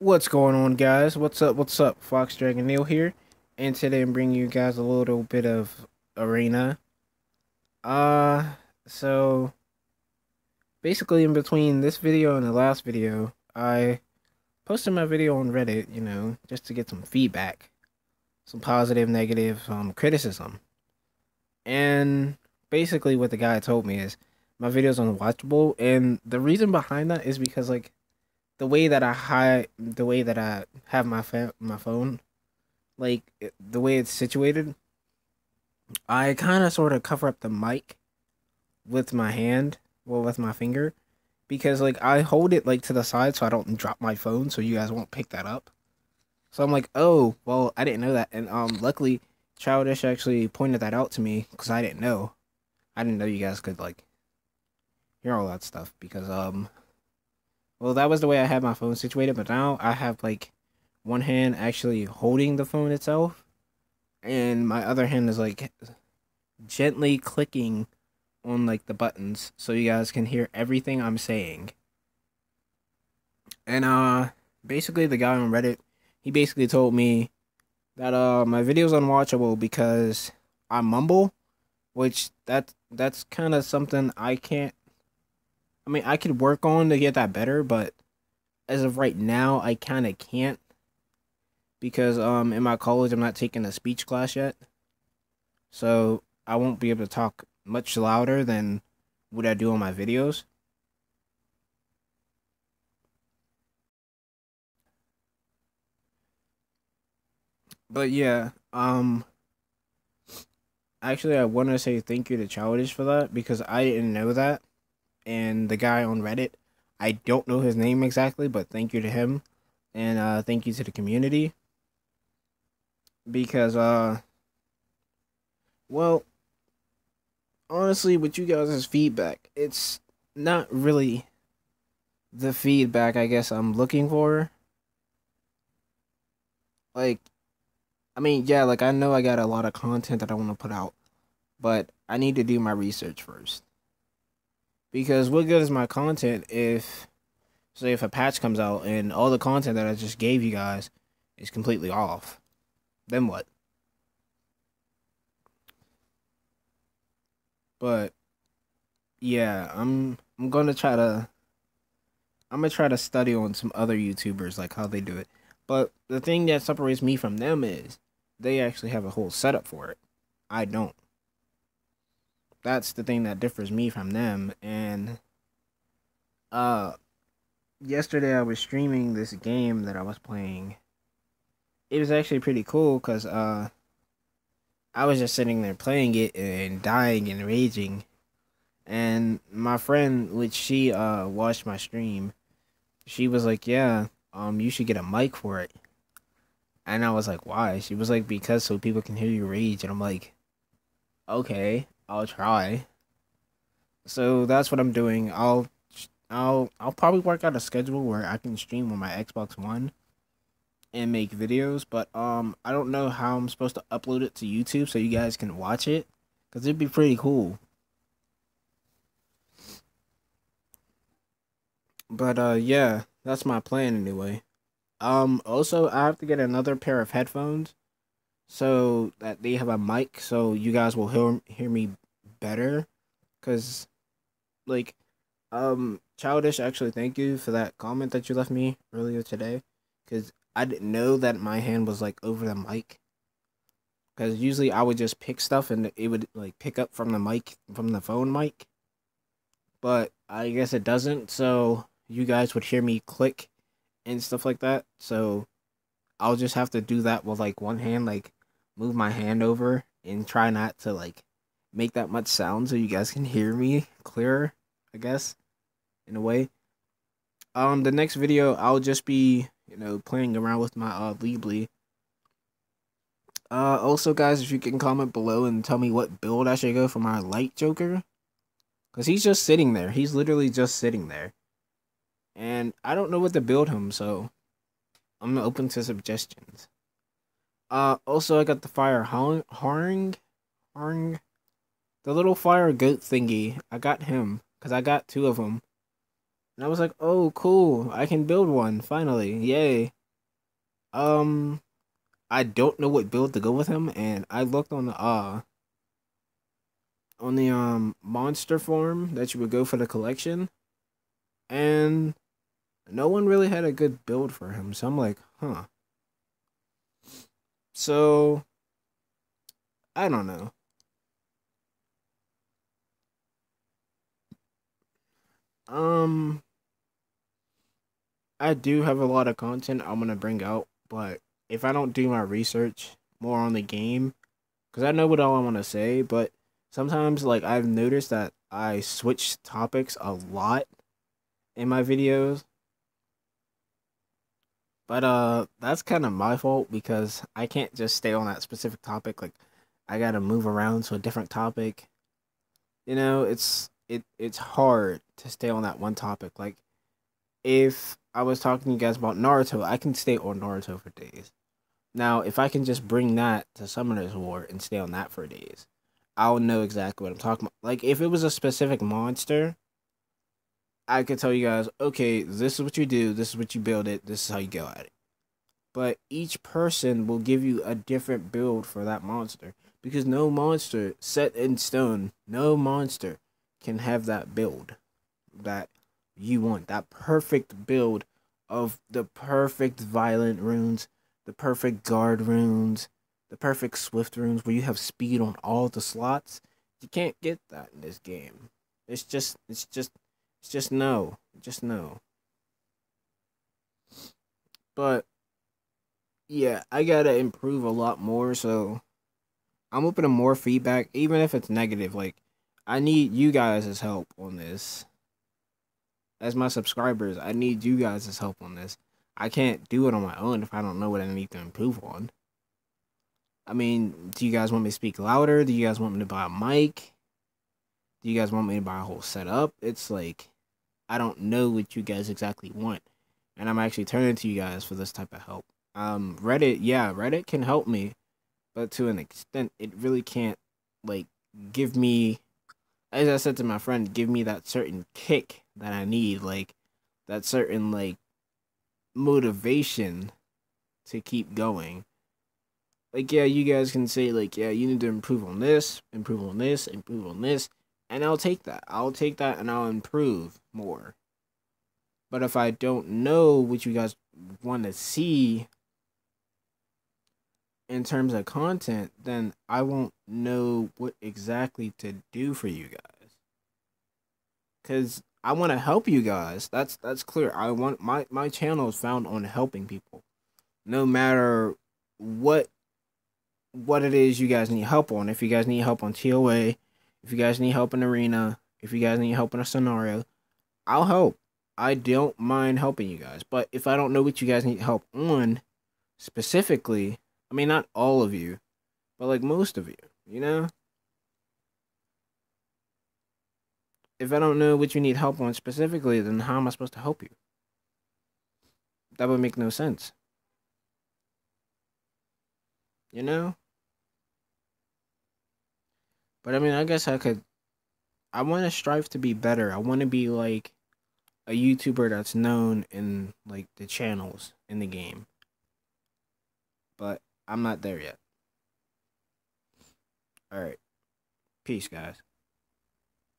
What's going on, guys? What's up? What's up? Fox Dragon Neil here, and today I'm bringing you guys a little bit of arena. Uh, so basically, in between this video and the last video, I posted my video on Reddit, you know, just to get some feedback, some positive, negative, um, criticism, and basically, what the guy told me is my video's unwatchable, and the reason behind that is because like the way that I hide, the way that I have my fa- my phone, like the way it's situated, I kind of sort of cover up the mic with my hand, well, with my finger, because like I hold it like to the side so I don't drop my phone, so you guys won't pick that up. So I'm like, oh, well, I didn't know that, and um, luckily, Childish actually pointed that out to me because I didn't know. I didn't know you guys could like hear all that stuff because um well, that was the way I had my phone situated, but now I have like one hand actually holding the phone itself, and my other hand is like gently clicking on like the buttons so you guys can hear everything I'm saying. And uh basically the guy on Reddit, he basically told me that uh my video's unwatchable because I mumble, which that that's kind of something I can't I mean, I could work on to get that better, but as of right now, I kind of can't because um in my college I'm not taking a speech class yet. So, I won't be able to talk much louder than what I do on my videos. But yeah, um actually I want to say thank you to Childish for that because I didn't know that and the guy on Reddit. I don't know his name exactly, but thank you to him, and uh, thank you to the community because, uh, well, honestly, with you guys' feedback, it's not really the feedback I guess I'm looking for. Like, I mean, yeah, like I know I got a lot of content that I want to put out, but I need to do my research first. Because what good is my content if, say, if a patch comes out and all the content that I just gave you guys is completely off? Then what? But yeah, I'm I'm gonna try to I'm gonna try to study on some other YouTubers like how they do it. But the thing that separates me from them is they actually have a whole setup for it. I don't that's the thing that differs me from them and uh yesterday I was streaming this game that I was playing. It was actually pretty cool cuz uh I was just sitting there playing it and dying and raging. And my friend, which she uh watched my stream, she was like, "Yeah, um you should get a mic for it." And I was like, "Why?" She was like, "Because so people can hear you rage." And I'm like, "Okay." I'll try. So that's what I'm doing. I'll I'll I'll probably work out a schedule where I can stream on my Xbox One and make videos, but um I don't know how I'm supposed to upload it to YouTube so you guys can watch it cuz it'd be pretty cool. But uh yeah, that's my plan anyway. Um also I have to get another pair of headphones so that they have a mic so you guys will hear hear me better. Cuz like um childish actually thank you for that comment that you left me earlier today. Cuz I didn't know that my hand was like over the mic. Cuz usually I would just pick stuff and it would like pick up from the mic from the phone mic. But I guess it doesn't so you guys would hear me click and stuff like that. So I'll just have to do that with like one hand like move my hand over and try not to like make that much sound so you guys can hear me clearer, I guess, in a way. Um, the next video I'll just be, you know, playing around with my uh Weebly. Uh, also, guys, if you can comment below and tell me what build I should go for my Light Joker. Because he's just sitting there. He's literally just sitting there. And I don't know what to build him, so I'm open to suggestions. Uh, also, I got the fire Harng, Harng, the little fire goat thingy. I got him because I got two of them, And I was like, "Oh, cool! I can build one finally! Yay!" Um, I don't know what build to go with him, and I looked on the uh on the um monster form that you would go for the collection, and no one really had a good build for him. So I'm like, huh. So I don't know. Um I do have a lot of content I'm going to bring out, but if I don't do my research more on the game cuz I know what all I want to say, but sometimes like I've noticed that I switch topics a lot in my videos. But uh that's kind of my fault because I can't just stay on that specific topic like I got to move around to a different topic. You know, it's it it's hard to stay on that one topic. Like if I was talking to you guys about Naruto, I can stay on Naruto for days. Now, if I can just bring that to Summoner's War and stay on that for days, I'll know exactly what I'm talking about. Like if it was a specific monster, I could tell you guys, okay, this is what you do, this is what you build it, this is how you go at it. But each person will give you a different build for that monster because no monster set in stone, no monster can have that build that you want, that perfect build of the perfect violent runes, the perfect guard runes, the perfect swift runes where you have speed on all the slots. You can't get that in this game. It's just it's just just no. Just no. But yeah, I gotta improve a lot more, so I'm open to more feedback, even if it's negative. Like, I need you guys' help on this. As my subscribers, I need you guys' help on this. I can't do it on my own if I don't know what I need to improve on. I mean, do you guys want me to speak louder? Do you guys want me to buy a mic? Do you guys want me to buy a whole setup? It's like, I don't know what you guys exactly want. And I'm actually turning to you guys for this type of help. Um, Reddit, yeah, Reddit can help me, but to an extent, it really can't, like, give me, as I said to my friend, give me that certain kick that I need, like, that certain, like, motivation to keep going like yeah you guys can say like yeah you need to improve on this improve on this improve on this and i'll take that. I'll take that and i'll improve more. But if i don't know what you guys want to see in terms of content then i won't know what exactly to do for you guys. Because i want to help you guys. That's that's clear. I want my my channel is found on helping people. No matter what what it is you guys need help on. If you guys need help on TOA, if you guys need help in arena, if you guys need help in a scenario, I'll help. I don't mind helping you guys. But if I don't know what you guys need help on specifically, I mean not all of you, but like most of you, you know? If I don't know what you need help on specifically, then how am I supposed to help you? That would make no sense. You know? But I mean, I guess I could. I want to strive to be better. I want to be like a YouTuber that's known in like the channels in the game. But I'm not there yet. All right. Peace, guys.